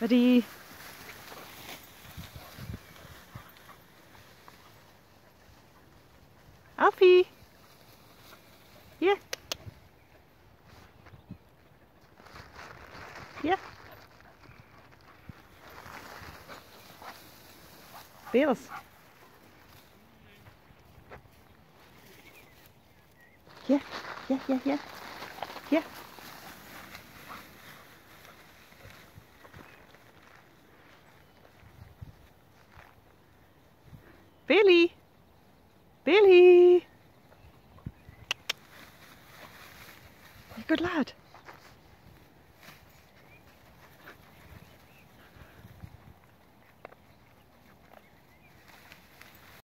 Buddy. Alfie. Yeah. Yeah. Bills. Yeah, yeah, yeah, yeah. Yeah. Billy. Billy. Good lad.